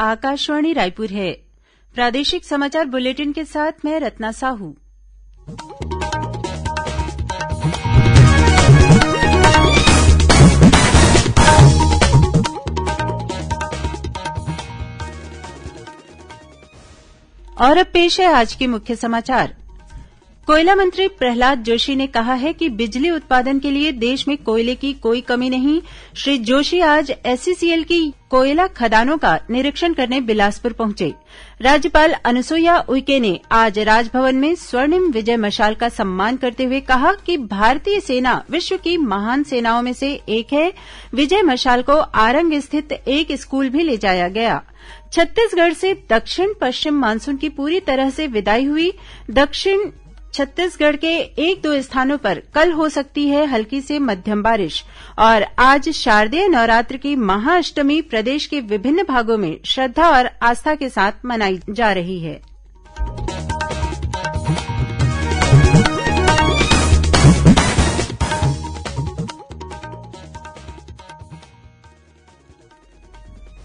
आकाशवाणी रायपुर है। प्रादेशिक समाचार बुलेटिन के साथ मैं रत्ना साहू। और अब पेश है आज के मुख्य समाचार। कोयला मंत्री प्रहलाद जोशी ने कहा है कि बिजली उत्पादन के लिए देश में कोयले की कोई कमी नहीं। श्री जोशी आज एसईसीएल की कोयला खदानों का निरीक्षण करने बिलासपुर पहुँचे। राज्यपाल अनुसुईया उइके ने आज राजभवन में स्वर्णिम विजय मशाल का सम्मान करते हुए कहा कि भारतीय सेना विश्व की महान सेनाओं में से एक है। विजय मशाल को आरंग स्थित एक स्कूल भी ले जाया गया। छत्तीसगढ़ से दक्षिण पश्चिम मानसून की पूरी तरह से विदाई हुई। दक्षिण छत्तीसगढ़ के एक दो स्थानों पर कल हो सकती है हल्की से मध्यम बारिश। और आज शारदीय नवरात्र की महाअष्टमी प्रदेश के विभिन्न भागों में श्रद्धा और आस्था के साथ मनाई जा रही है।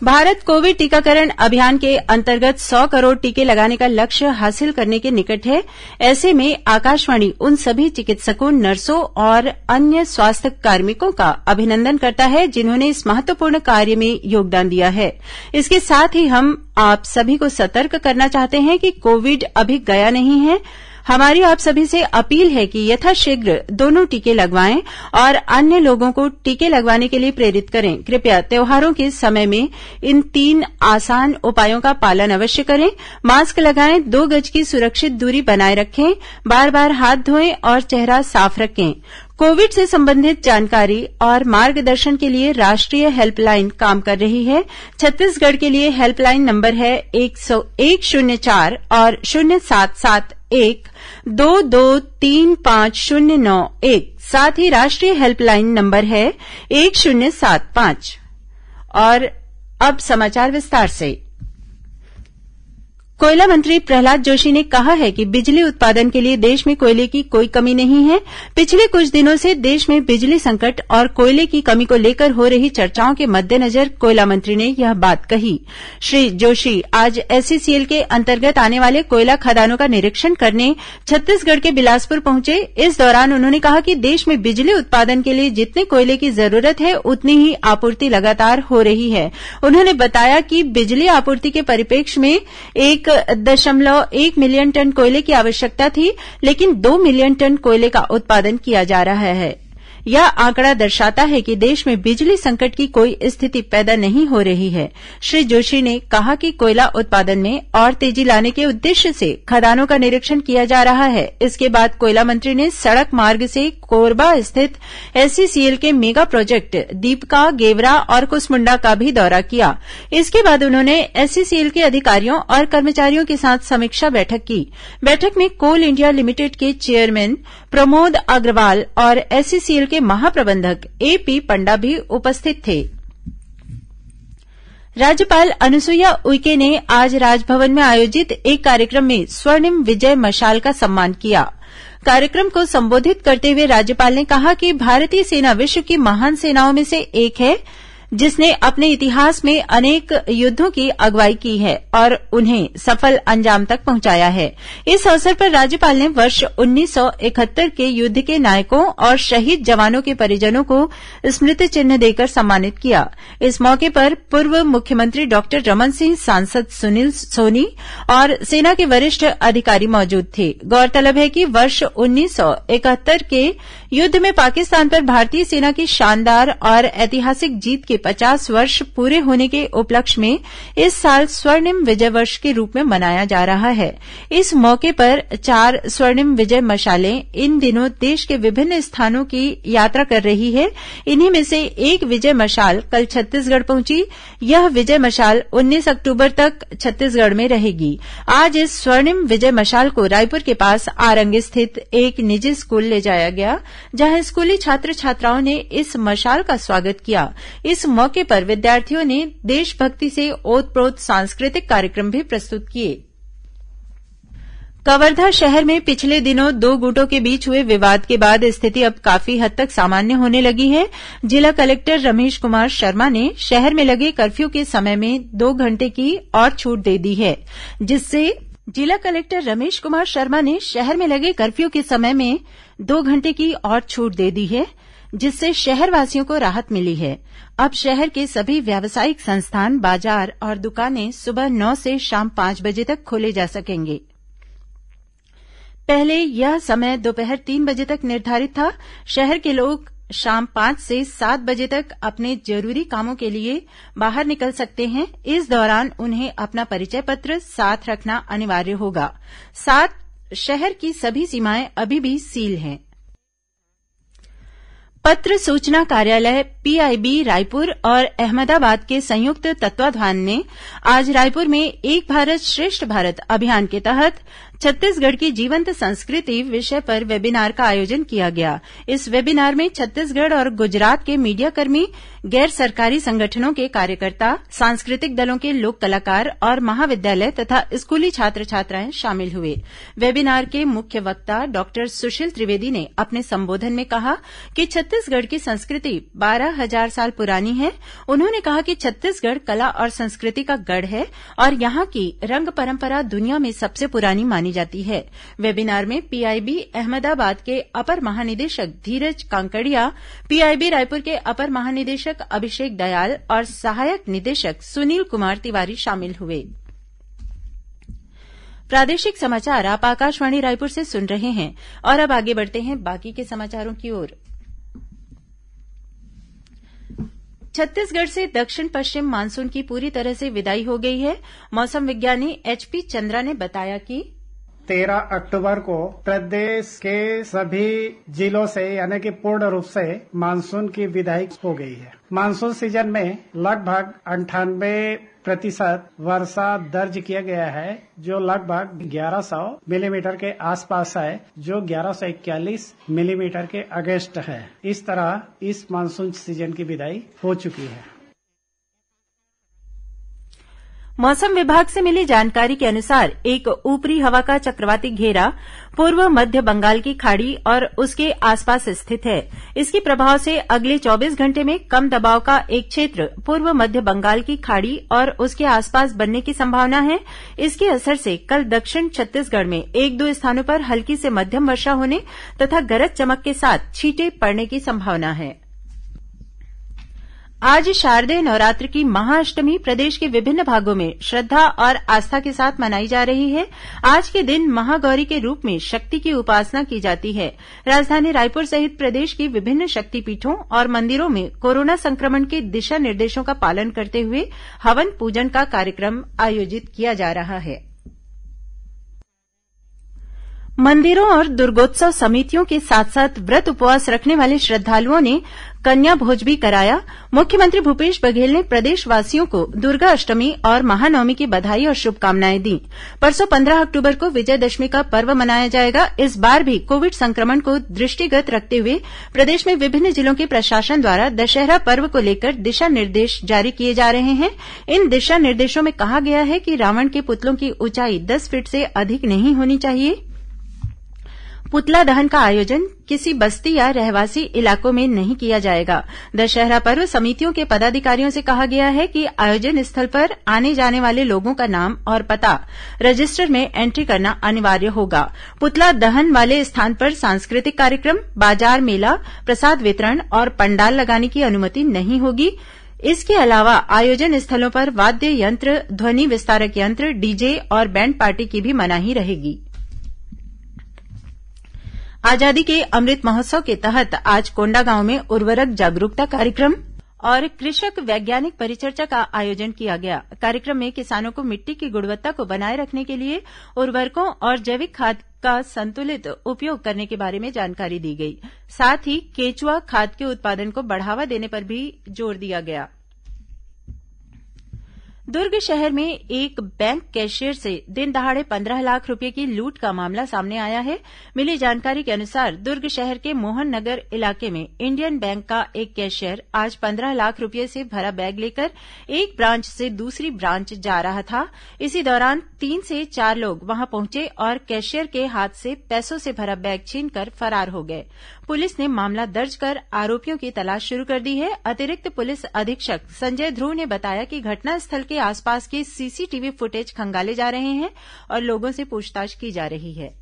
भारत कोविड टीकाकरण अभियान के अंतर्गत सौ करोड़ टीके लगाने का लक्ष्य हासिल करने के निकट है। ऐसे में आकाशवाणी उन सभी चिकित्सकों, नर्सों और अन्य स्वास्थ्य कार्मिकों का अभिनंदन करता है जिन्होंने इस महत्वपूर्ण कार्य में योगदान दिया है। इसके साथ ही हम आप सभी को सतर्क करना चाहते हैं कि कोविड अभी गया नहीं है। हमारी आप सभी से अपील है कि यथाशीघ्र दोनों टीके लगवाएँ और अन्य लोगों को टीके लगवाने के लिए प्रेरित करें। कृपया त्योहारों के समय में इन तीन आसान उपायों का पालन अवश्य करें। मास्क लगाएँ, दो गज की सुरक्षित दूरी बनाए रखें बार बार हाथ धोएँ और चेहरा साफ़ रखें। कोविड से संबंधित जानकारी और मार्गदर्शन के लिए राष्ट्रीय हेल्पलाइन काम कर रही है। छत्तीसगढ़ के लिए हेल्पलाइन नंबर है एक शून्य चार और शून्य सात सात एक, दो दो, तीन, पाँच, शून्य, नौ, एक। साथ ही राष्ट्रीय हेल्पलाइन नंबर है एक, शून्य, सात, पाँच। और अब समाचार विस्तार से। कोयला मंत्री प्रहलाद जोशी ने कहा है कि बिजली उत्पादन के लिए देश में कोयले की कोई कमी नहीं है। पिछले कुछ दिनों से देश में बिजली संकट और कोयले की कमी को लेकर हो रही चर्चाओं के मद्देनजर कोयला मंत्री ने यह बात कही। श्री जोशी, आज एसईसीएल के अंतर्गत आने वाले कोयला खदानों का निरीक्षण करने छत्तीसगढ़ के बिलासपुर पहुँचे। इस दौरान उन्होंने कहा कि देश में बिजली उत्पादन के लिए जितने कोयले की ज़रूरत है, उतनी ही आपूर्ति लगातार हो रही है। उन्होंने बताया कि बिजली आपूर्ति के परिप्रेक्ष्य में एक दशमलव एक मिलियन टन कोयले की आवश्यकता थी, लेकिन दो मिलियन टन कोयले का उत्पादन किया जा रहा है। यह आंकड़ा दर्शाता है कि देश में बिजली संकट की कोई स्थिति पैदा नहीं हो रही है। श्री जोशी ने कहा कि कोयला उत्पादन में और तेज़ी लाने के उद्देश्य से खदानों का निरीक्षण किया जा रहा है। इसके बाद कोयला मंत्री ने सड़क मार्ग से कोरबा स्थित एससीसीएल के मेगा प्रोजेक्ट दीपका, गेवरा और कुसमुंडा का भी दौरा किया। इसके बाद उन्होंने एससीसीएल के अधिकारियों और कर्मचारियों के साथ समीक्षा बैठक की। बैठक में कोल इंडिया लिमिटेड के चेयरमैन प्रमोद अग्रवाल और एससीसीएल के महाप्रबंधक एपी पंडा भी उपस्थित थे। राज्यपाल अनुसुईया उइके ने आज राजभवन में आयोजित एक कार्यक्रम में स्वर्णिम विजय मशाल का सम्मान किया। कार्यक्रम को संबोधित करते हुए राज्यपाल ने कहा कि भारतीय सेना विश्व की महान सेनाओं में से एक है जिसने अपने इतिहास में अनेक युद्धों की अगुवाई की है और उन्हें सफल अंजाम तक पहुँचाया है। इस अवसर पर राज्यपाल ने वर्ष 1971 के युद्ध के नायकों और शहीद जवानों के परिजनों को स्मृति चिन्ह देकर सम्मानित किया। इस मौके पर पूर्व मुख्यमंत्री डॉक्टर रमन सिंह, सांसद सुनील सोनी और सेना के वरिष्ठ अधिकारी मौजूद थे। गौरतलब है कि वर्ष 1971 के युद्ध में पाकिस्तान पर भारतीय सेना की शानदार और ऐतिहासिक जीत के पचास वर्ष पूरे होने के उपलक्ष्य में इस साल स्वर्णिम विजय वर्ष के रूप में मनाया जा रहा है। इस मौके पर चार स्वर्णिम विजय मशालें इन दिनों देश के विभिन्न स्थानों की यात्रा कर रही है। इन्हीं में से एक विजय मशाल कल छत्तीसगढ़ पहुँची। यह विजय मशाल 19 अक्टूबर तक छत्तीसगढ़ में रहेगी। आज इस स्वर्णिम विजय मशाल को रायपुर के पास आरंग स्थित एक निजी स्कूल ले जाया गया। जहाँ स्कूली छात्र छात्राओं ने इस मशाल का स्वागत किया। इस मौके पर विद्यार्थियों ने देशभक्ति से ओतप्रोत सांस्कृतिक कार्यक्रम भी प्रस्तुत किए। कवर्धा शहर में पिछले दिनों दो गुटों के बीच हुए विवाद के बाद स्थिति अब काफ़ी हद तक सामान्य होने लगी है। जिला कलेक्टर रमेश कुमार शर्मा ने शहर में लगे कर्फ्यू के समय में दो घंटे की और छूट दे दी है, जिससे जिला कलेक्टर रमेश कुमार शर्मा ने शहर में लगे कर्फ्यू के समय में दो घंटे की और छूट दे दी है, जिससे शहरवासियों को राहत मिली है। अब शहर के सभी व्यावसायिक संस्थान, बाज़ार और दुकानें सुबह नौ से शाम पाँच बजे तक खोले जा सकेंगे। पहले यह समय दोपहर तीन बजे तक निर्धारित था। शहर के लोग शाम पाँच से सात बजे तक अपने ज़रूरी कामों के लिए बाहर निकल सकते हैं। इस दौरान उन्हें अपना परिचय पत्र साथ रखना अनिवार्य होगा। साथ शहर की सभी सीमाएँ अभी भी सील हैं। पत्र सूचना कार्यालय पीआईबी रायपुर और अहमदाबाद के संयुक्त तत्वाधान ने आज रायपुर में एक भारत श्रेष्ठ भारत अभियान के तहत छत्तीसगढ़ की जीवंत संस्कृति विषय पर वेबिनार का आयोजन किया गया। इस वेबिनार में छत्तीसगढ़ और गुजरात के मीडियाकर्मी, गैर सरकारी संगठनों के कार्यकर्ता, सांस्कृतिक दलों के लोक कलाकार और महाविद्यालय तथा स्कूली छात्र छात्राएँ शामिल हुए। वेबिनार के मुख्य वक्ता डॉक्टर सुशील त्रिवेदी ने अपने संबोधन में कहा कि छत्तीसगढ़ की संस्कृति बारह हज़ार साल पुरानी है। उन्होंने कहा कि छत्तीसगढ़ कला और संस्कृति का गढ़ है और यहाँ की रंग परंपरा दुनिया में सबसे पुरानी मानी जाती है। वेबिनार में पीआईबी अहमदाबाद के अपर महानिदेशक धीरज कांकड़िया पीआईबी रायपुर के अपर महानिदेशक अभिषेक दयाल और सहायक निदेशक सुनील कुमार तिवारी शामिल हुए। प्रादेशिक समाचार आप आकाशवाणी रायपुर से सुन रहे हैं और अब आगे बढ़ते हैं बाकी के समाचारों की ओर। छत्तीसगढ़ से दक्षिण पश्चिम मानसून की पूरी तरह से विदाई हो गई है। मौसम विज्ञानी एचपी चंद्रा ने बताया कि तेरह अक्टूबर को प्रदेश के सभी जिलों से, यानी कि पूर्ण रूप से, मानसून की विदाई हो गई है। मानसून सीज़न में लगभग अंठानवे प्रतिशत वर्षा दर्ज किया गया है, जो लगभग 1100 मिलीमीटर के आसपास है, जो 1141 मिलीमीटर के अगेंस्ट है। इस तरह इस मानसून सीज़न की विदाई हो चुकी है। मौसम विभाग से मिली जानकारी के अनुसार एक ऊपरी हवा का चक्रवाती घेरा पूर्व मध्य बंगाल की खाड़ी और उसके आसपास स्थित है। इसके प्रभाव से अगले 24 घंटे में कम दबाव का एक क्षेत्र पूर्व मध्य बंगाल की खाड़ी और उसके आसपास बनने की संभावना है। इसके असर से कल दक्षिण छत्तीसगढ़ में एक दो स्थानों पर हल्की से मध्यम वर्षा होने तथा गरज चमक के साथ छींटे पड़ने की संभावना है। आज शारदेय नवरात्र की महाअष्टमी प्रदेश के विभिन्न भागों में श्रद्धा और आस्था के साथ मनाई जा रही है। आज के दिन महागौरी के रूप में शक्ति की उपासना की जाती है। राजधानी रायपुर सहित प्रदेश की विभिन्न शक्तिपीठों और मंदिरों में कोरोना संक्रमण के दिशा निर्देशों का पालन करते हुए हवन पूजन का कार्यक्रम आयोजित किया जा रहा है। मंदिरों और दुर्गोत्सव समितियों के साथ साथ व्रत उपवास रखने वाले श्रद्धालुओं ने कन्या भोज भी कराया। मुख्यमंत्री भूपेश बघेल ने प्रदेशवासियों को दुर्गा अष्टमी और महानवमी की बधाई और शुभकामनाएँ दी। परसों पंद्रह अक्टूबर को विजयदशमी का पर्व मनाया जाएगा। इस बार भी कोविड संक्रमण को दृष्टिगत रखते हुए प्रदेश में विभिन्न जिलों के प्रशासन द्वारा दशहरा पर्व को लेकर दिशा निर्देश जारी किए जा रहे हैं। इन दिशा निर्देशों में कहा गया है कि रावण के पुतलों की ऊंचाई दस फीट से अधिक नहीं होनी चाहिए। पुतला दहन का आयोजन किसी बस्ती या रहवासी इलाकों में नहीं किया जाएगा। दशहरा पर्व समितियों के पदाधिकारियों से कहा गया है कि आयोजन स्थल पर आने जाने वाले लोगों का नाम और पता रजिस्टर में एंट्री करना अनिवार्य होगा। पुतला दहन वाले स्थान पर सांस्कृतिक कार्यक्रम, बाज़ार मेला, प्रसाद वितरण और पंडाल लगाने की अनुमति नहीं होगी। इसके अलावा आयोजन स्थलों पर वाद्य यंत्र, ध्वनि विस्तारक यंत्र, डीजे और बैंड पार्टी की भी मनाही रहेगी। आज़ादी के अमृत महोत्सव के तहत आज कोंडागांव में उर्वरक जागरूकता कार्यक्रम और कृषक वैज्ञानिक परिचर्चा का आयोजन किया गया। कार्यक्रम में किसानों को मिट्टी की गुणवत्ता को बनाए रखने के लिए उर्वरकों और जैविक खाद का संतुलित उपयोग करने के बारे में जानकारी दी गई। साथ ही केचुआ खाद के उत्पादन को बढ़ावा देने पर भी ज़ोर दिया गया। दुर्ग शहर में एक बैंक कैशियर से दिन दहाड़े पंद्रह लाख रुपये की लूट का मामला सामने आया है। मिली जानकारी के अनुसार दुर्ग शहर के मोहन नगर इलाके में इंडियन बैंक का एक कैशियर आज पंद्रह लाख रुपये से भरा बैग लेकर एक ब्रांच से दूसरी ब्रांच जा रहा था। इसी दौरान तीन से चार लोग वहाँ पहुँचे और कैशियर के हाथ से पैसों से भरा बैग छीनकर फरार हो गए। पुलिस ने मामला दर्ज कर आरोपियों की तलाश शुरू कर दी है। अतिरिक्त पुलिस अधीक्षक संजय ध्रुव ने बताया कि घटनास्थल के आसपास के सीसीटीवी फुटेज खंगाले जा रहे हैं और लोगों से पूछताछ की जा रही है।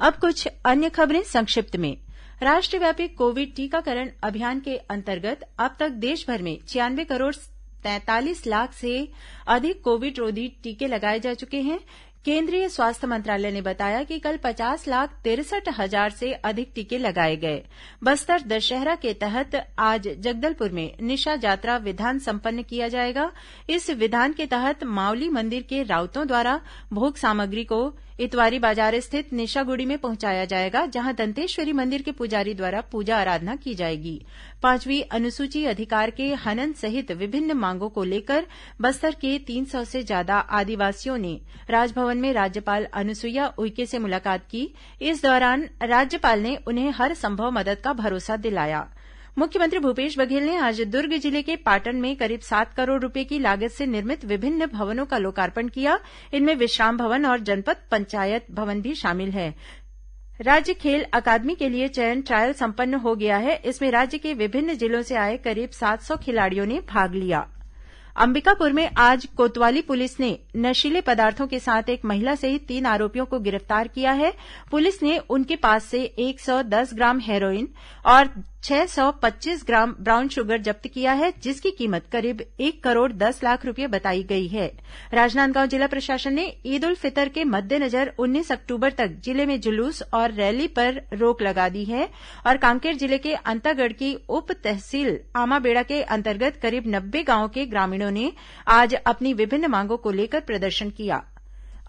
अब कुछ अन्य खबरें संक्षिप्त में। राष्ट्रव्यापी कोविड टीकाकरण अभियान के अंतर्गत अब तक देशभर में छियानवे करोड़ तैंतालीस लाख से अधिक कोविड रोधी टीके लगाए जा चुके हैं। केंद्रीय स्वास्थ्य मंत्रालय ने बताया कि कल पचास लाख तिरसठ हज़ार से अधिक टीके लगाए गए। बस्तर दशहरा के तहत आज जगदलपुर में निशा यात्रा विधान संपन्न किया जाएगा। इस विधान के तहत मावली मंदिर के राउतों द्वारा भोग सामग्री को इतवारी बाज़ार स्थित निशागुड़ी में पहुँचाया जाएगा, जहाँ दंतेश्वरी मंदिर के पुजारी द्वारा पूजा आराधना की जाएगी। पांचवीं अनुसूची अधिकार के हनन सहित विभिन्न मांगों को लेकर बस्तर के तीन सौ से ज़्यादा आदिवासियों ने राजभवन में राज्यपाल अनुसुईया उइके से मुलाकात की। इस दौरान राज्यपाल ने उन्हें हर संभव मदद का भरोसा दिलाया। मुख्यमंत्री भूपेश बघेल ने आज दुर्ग ज़िले के पाटन में करीब सात करोड़ रुपये की लागत से निर्मित विभिन्न भवनों का लोकार्पण किया। इनमें विश्राम भवन और जनपद पंचायत भवन भी शामिल है। राज्य खेल अकादमी के लिए चयन ट्रायल संपन्न हो गया है। इसमें राज्य के विभिन्न जिलों से आए करीब सात सौ खिलाड़ियों ने भाग लिया। अंबिकापुर में आज कोतवाली पुलिस ने नशीले पदार्थों के साथ एक महिला सहित तीन आरोपियों को गिरफ़्तार किया है। पुलिस ने उनके पास से एक सौ दस ग्राम हेरोइन और छह सौ पच्चीस ग्राम ब्राउन शुगर जब्त किया है, जिसकी कीमत करीब एक करोड़ दस लाख रुपये बताई गई है। राजनांदगांव जिला प्रशासन ने ईद उल फितर के मद्देनजर उन्नीस अक्टूबर तक ज़िले में जुलूस और रैली पर रोक लगा दी है और कांकेर ज़िले के अंतागढ़ की उप तहसील आमाबेड़ा के अंतर्गत करीब नब्बे गाँवों के ग्रामीणों ने आज अपनी विभिन्न मांगों को लेकर प्रदर्शन किया।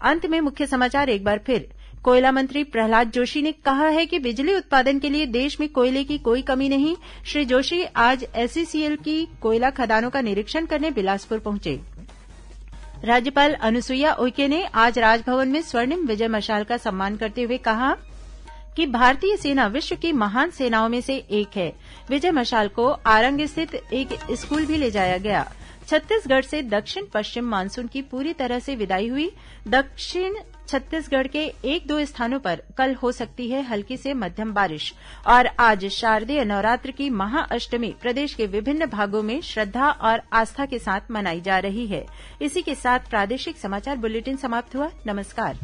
अंत में मुख्य समाचार एक बार फिर। कोयला मंत्री प्रहलाद जोशी ने कहा है कि बिजली उत्पादन के लिए देश में कोयले की कोई कमी नहीं। श्री जोशी आज एसईसीएल की कोयला खदानों का निरीक्षण करने बिलासपुर पहुँचे। राज्यपाल अनुसुईया उइके ने आज राजभवन में स्वर्णिम विजय मशाल का सम्मान करते हुए कहा कि भारतीय सेना विश्व की महान सेनाओं में से एक है। विजय मशाल को आरंग स्थित एक स्कूल भी ले जाया गया। छत्तीसगढ़ से दक्षिण पश्चिम मानसून की पूरी तरह से विदाई हुई। दक्षिण छत्तीसगढ़ के एक दो स्थानों पर कल हो सकती है हल्की से मध्यम बारिश। और आज शारदीय नवरात्र की महाअष्टमी प्रदेश के विभिन्न भागों में श्रद्धा और आस्था के साथ मनाई जा रही है। इसी के साथ प्रादेशिक समाचार बुलेटिन समाप्त हुआ। नमस्कार।